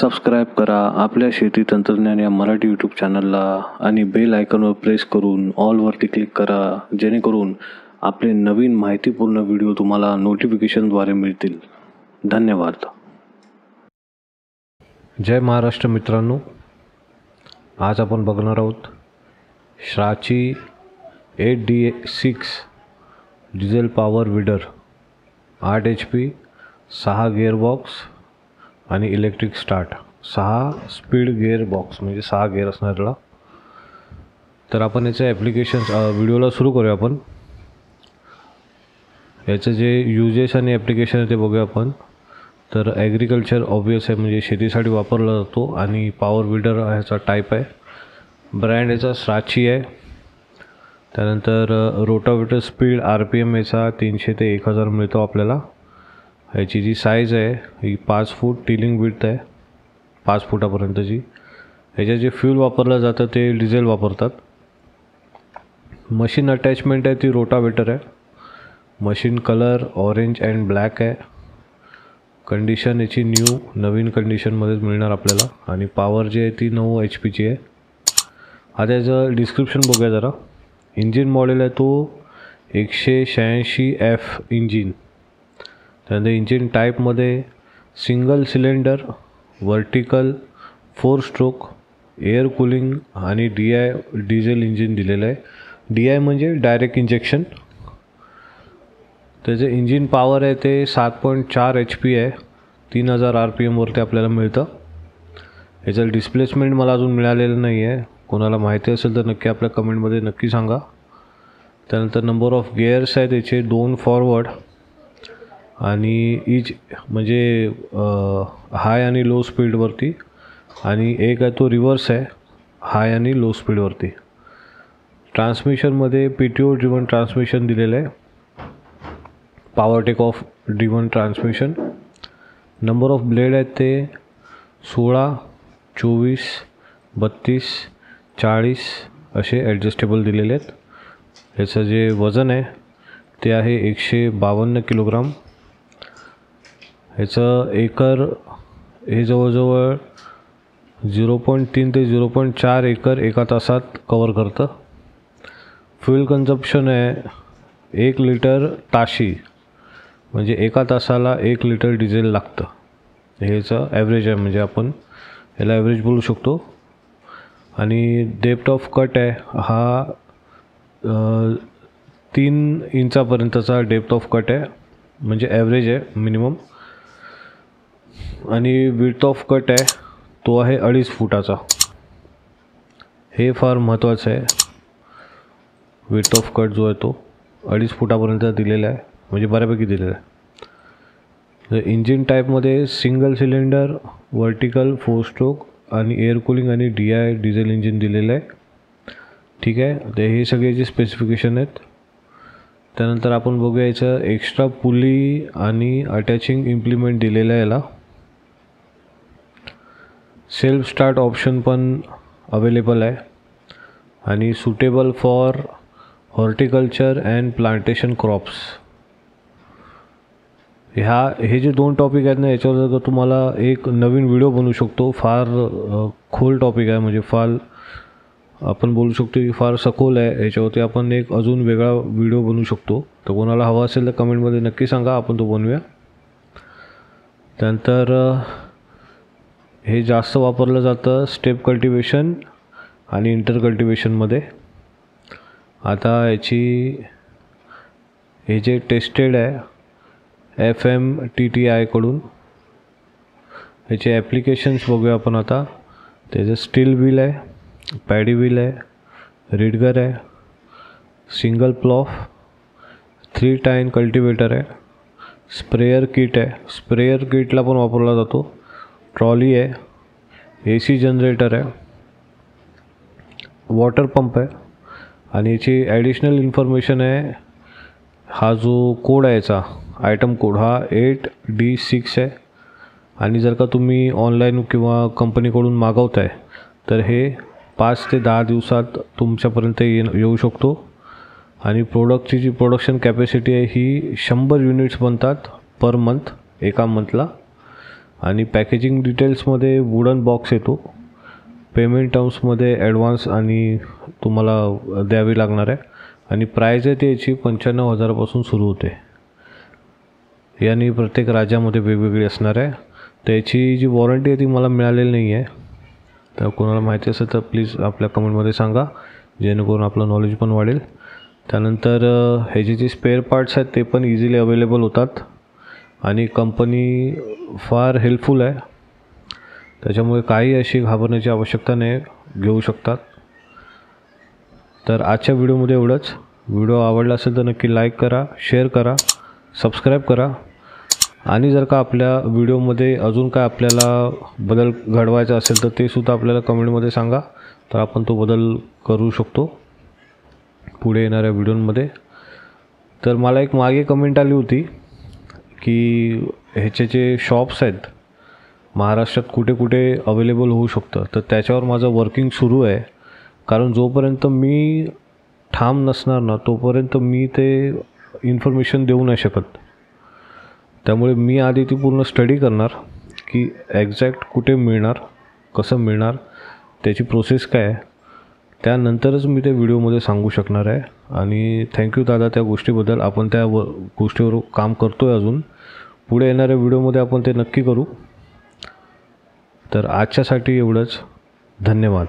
Subscribe करा. आपल्या शेती तंत्रज्ञान या मराठी यूट्यूब चॅनलला आणि बेल आयकॉनवर प्रेस करून ऑलवरती क्लिक करा. जेणेकरून आपले नवीन माहितीपूर्ण व्हिडिओ तुम्हाला नोटिफिकेशनद्वारे मिळतील. धन्यवाद. जय महाराष्ट्र मित्रांनो. आज आपण बघणार आहोत Shrachi eight D A six diesel power weeder आठ एच पी सहा गिअरबॉक्स आणि इलेक्ट्रिक स्टार्ट सहा स्पीड गिअर बॉक्स म्हणजे सहा गिअर असणाऱ्याला तर आपण याचं ॲप्लिकेशन्स व्हिडिओला सुरू करूया आपण. याचं जे युजेस आणि ॲप्लिकेशन आहे ते बघूया आपण. तर ॲग्रिकल्चर ऑब्वियस आहे म्हणजे शेतीसाठी वापरला जातो आणि पॉवर विडर ह्याचा टाईप आहे. ब्रँड याचा साची आहे. त्यानंतर rotavator speed R P M याचा तीनशे ते एक हजार मिळतो आपल्याला. ह्याची जी साईज आहे ही पाच फूट टिलिंग विड्थ आहे पाच फुटापर्यंतची ह्याच्यात जे फ्यूल वापरलं जातं ते डिझेल वापरतात. मशीन अटॅचमेंट आहे ती रोटावेटर आहे machine colour orange and black आहे कंडिशन याची न्यू नवीन कंडिशनमध्येच मिळणार आपल्याला. आणि पॉवर जी आहे ती नऊ एच पीची आहे. आता याचं डिस्क्रिप्शन बघूया जरा. इंजिन मॉडेल आहे तो एकशे शहाऐंशी एफ इंजिन त्यानंतर इंजिन टाईपमध्ये single cylinder vertical four stroke air cooling आणि डी आय डिझेल इंजिन दिलेलं आहे. डी आय म्हणजे डायरेक्ट इंजेक्शन त्याचे इंजिन पॉवर आहे ते सात पॉईंट चार एच पी आहे. तीन हजार आर पी एमवरती आपल्याला मिळतं. याचं डिस्प्लेसमेंट मला अजून मिळालेलं नाही आहे कोणाला माहिती असेल तर नक्की आपल्या कमेंटमध्ये नक्की सांगा. त्यानंतर नंबर ऑफ गेअर्स आहेत याचे दोन फॉरवर्ड आणि इच म्हणजे हाय आणि लो स्पीडवरती आणि एक आहे तो रिव्हर्स आहे हाय आणि लो स्पीडवरती ट्रान्समिशनमध्ये P T O driven transmission दिलेलं आहे. Power take off driven transmission number of blade आहेत ते सोळा चोवीस बत्तीस चाळीस असे ॲडजस्टेबल दिलेले आहेत. ह्याचं जे वजन आहे ते आहे एकशे बावन्न किलोग्राम. ह्याचं एकर हे जवळजवळ झिरो पॉईंट तीन ते झिरो पॉईंट चार एकर एका तासात कवर करतं. फ्युल कन्झप्शन आहे एक लिटर ताशी म्हणजे एका तासाला एक लिटर डिझेल लागतं. ह्याचं ॲव्हरेज आहे म्हणजे आपण ह्याला ॲव्हरेज बोलू शकतो. आणि डेप्थ ऑफ कट आहे हा तीन इंचापर्यंतचा डेप्थ ऑफ कट आहे म्हणजे ॲव्हरेज आहे मिनिमम आणि विथ ऑफ कट आहे. तो आहे अडीच फुटाचा. हे फार महत्त्वाचं आहे. विथ ऑफ कट जो आहे तो अडीच फुटापर्यंत दिलेला आहे. म्हणजे बऱ्यापैकी दिलेला आहे. तर इंजिन टाईपमध्ये single cylinder vertical four stroke आणि एअर कूलिंग आणि डी आय डिझेल इंजिन दिलेलं आहे. ठीक आहे? तर हे सगळे जे स्पेसिफिकेशन आहेत त्यानंतर आपण बघूया याचं एक्स्ट्रा पुली आणि अटॅचिंग इम्प्लिमेंट दिलेलं आहे याला. सेल्फ स्टार्ट ऑप्शन पण अवेलेबल आहे. आणि suitable for horticulture and plantation crops ह्या हे जे दोन टॉपिक आहेत ना याच्यावर जर तुम्हाला एक नवीन व्हिडिओ बनवू शकतो फार खोल टॉपिक आहे. म्हणजे फार आपण बोलू शकतो की फार सखोल आहे. याच्यावरती आपण एक अजून वेगळा व्हिडिओ बनवू शकतो. तर कोणाला हवा असेल तर कमेंटमध्ये नक्की सांगा. आपण तो बनवूया. त्यानंतर हे जास्त वापरलं जातं स्टेप कल्टिवेशन आणि इंटर कल्टिवेशनमध्ये. आता याची हे जे टेस्टेड आहे एफ एम टी टी आयकडून ह्याचे ॲप्लिकेशन्स बघूया आपण आता. त्याचं स्टील व्हील आहे पॅडी व्हील आहे रिडगर आहे single plough three tine cultivator आहे स्प्रेयर किट आहे. स्प्रेयर किटला पण वापरला जातो. ट्रॉली आहे ए सी जनरेटर आहे वॉटर पंप आहे आणि याची ॲडिशनल इन्फॉर्मेशन आहे हा जो कोड आहे याचा आयटम कोड हा एट डी सिक्स आहे आणि जर का तुम्ही ऑनलाईन किंवा कंपनीकडून मागवताय तर हे पाच ते दहा दिवसात तुमच्यापर्यंत ये येऊ शकतो. आणि प्रोडक्टची जी प्रोडक्शन कॅपॅसिटी आहे ही शंभर युनिट्स बनतात पर मंथ एका मंथला आणि पॅकेजिंग डिटेल्समध्ये वुडन बॉक्स येतो. पेमेंट टर्म्समध्ये ॲडव्हान्स आणि तुम्हाला द्यावी लागणार आहे. आणि प्राईज आहे त्याची पंच्याण्णव हजारापासून सुरू होते. याने प्रत्येक राज्यामध्ये वेगवेगळी असणार आहे. त्याची जी वॉरंटी आहे ती मला मिळालेली नाही आहे. तर कोणाला माहिती असेल तर प्लीज आपल्या कमेंटमध्ये सांगा. जेणेकरून आपलं नॉलेज पण वाढेल. त्यानंतर ह्याचे जे स्पेअर पार्ट्स आहेत ते पण इझिली अवेलेबल होतात. आणि कंपनी फार हेल्पफुल आहे. त्याच्यामुळे काही अशी घाबरण्याची आवश्यकता नाही घेऊ शकतात. तर आजच्या व्हिडिओमध्ये एवढंच. व्हिडिओ आवडला असेल तर नक्की लाईक करा शेअर करा सबस्क्राईब करा. आणि जर का आपल्या व्हिडिओमध्ये अजून काय आपल्याला बदल घडवायचा असेल तर ते सुद्धा आपल्याला कमेंटमध्ये सांगा. तर आपण तो बदल करू शकतो पुढे येणाऱ्या व्हिडिओमध्ये. तर मला एक मागे कमेंट आली होती. की ह्याचे जे शॉप्स आहेत महाराष्ट्रात कुठे कुठे अवेलेबल होऊ शकतं. तर त्याच्यावर माझं वर्किंग सुरू आहे. कारण जोपर्यंत मी ठाम नसणार ना तोपर्यंत मी ते इन्फॉर्मेशन देऊ नाही शकत. त्यामुळे मी आधी ती पूर्ण स्टडी करणार की एक्झॅक्ट कुठे मिळणार कसं मिळणार त्याची प्रोसेस काय आहे. त्यानंतरच मी ते व्हिडिओमध्ये सांगू शकणार आहे. आणि थँक्यू दादा त्या गोष्टीबद्दल. आपण त्या व गोष्टीवर काम करतो आहे अजून. पुढे येणाऱ्या व्हिडिओमध्ये आपण ते नक्की करू. तर आजच्यासाठी एवढंच. धन्यवाद.